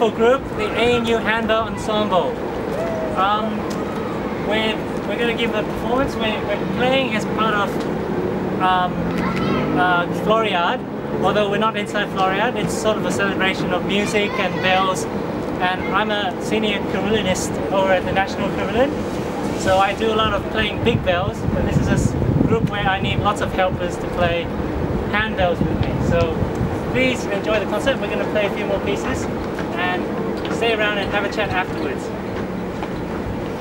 wonderful group, the ANU Handbell Ensemble. Um, we're, we're going to give a performance. We're, we're playing as part of um, uh, Floriade, although we're not inside Floriade. It's sort of a celebration of music and bells. And I'm a senior carillonist over at the National Carillon. So I do a lot of playing big bells, but this is a group where I need lots of helpers to play handbells with me. So please enjoy the concert. We're going to play a few more pieces stay around and have a chat afterwards.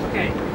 Okay,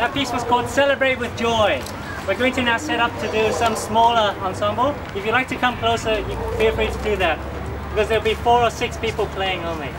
that piece was called Celebrate with Joy. We're going to now set up to do some smaller ensemble. If you'd like to come closer, feel free to do that. Because there'll be four or six people playing only.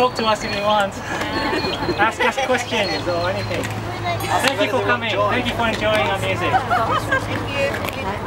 Talk to us if you want. Ask us questions or anything. Thank you for coming. Thank you for enjoying our music. Thank you.